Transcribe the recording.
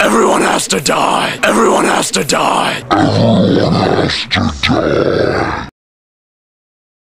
Everyone has to die. Everyone has to die. Everyone has to die.